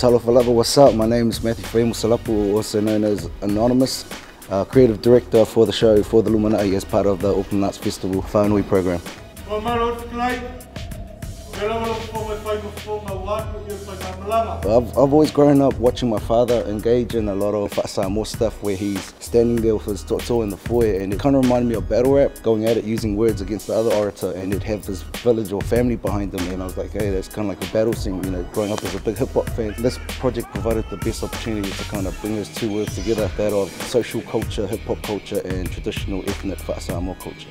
Talofalava, what's up? My name is Matthew Faiumu Salapu, also known as Anonymouz, uh, creative director for the show 4 Tha Lumana'i as part of the Auckland Arts Festival Whānui program. I've, I've always grown up watching my father engage in a lot of Samoa stuff where he's standing there with his to'oto'o in the foyer and it kind of reminded me of battle rap, going at it using words against the other orator and it have his village or family behind him and I was like, hey, that's kind of like a battle scene, you know, growing up as a big hip hop fan. This project provided the best opportunity to kind of bring those two words together, that of social culture, hip hop culture and traditional ethnic Samoa culture.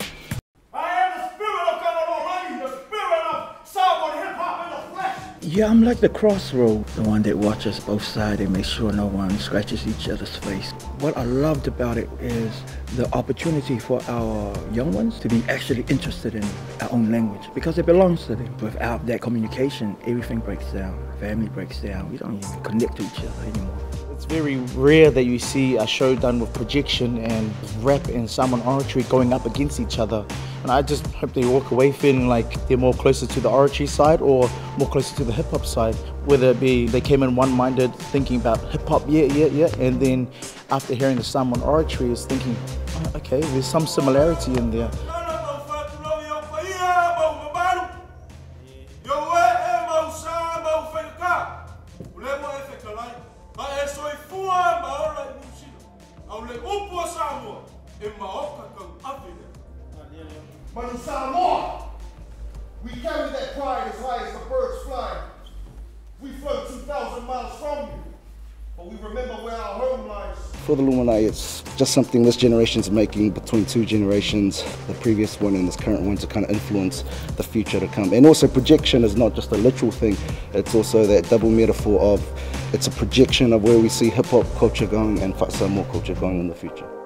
Yeah, I'm like the crossroad, the one that watches both sides and makes sure no one scratches each other's face. What I loved about it is the opportunity for our young ones to be actually interested in our own language because it belongs to them. Without that communication, everything breaks down. Family breaks down. We don't even connect to each other anymore. It's very rare that you see a show done with projection and rap and Samoan oratory going up against each other. And I just hope they walk away feeling like they're more closer to the oratory side or more closer to the hip hop side. Whether it be they came in one minded thinking about hip hop, yeah, yeah, yeah, and then after hearing the Samoan oratory is thinking, oh, okay, there's some similarity in there. But in Samoa, we carry that pride as high as the birds fly. We float 2,000 miles from you, but we remember where our home lies. 4 Tha Lumana'i, it's just something this generation's making between two generations, the previous one and this current one, to kind of influence the future to come. And also projection is not just a literal thing, it's also that double metaphor of it's a projection of where we see hip hop culture going and Samoa culture going in the future.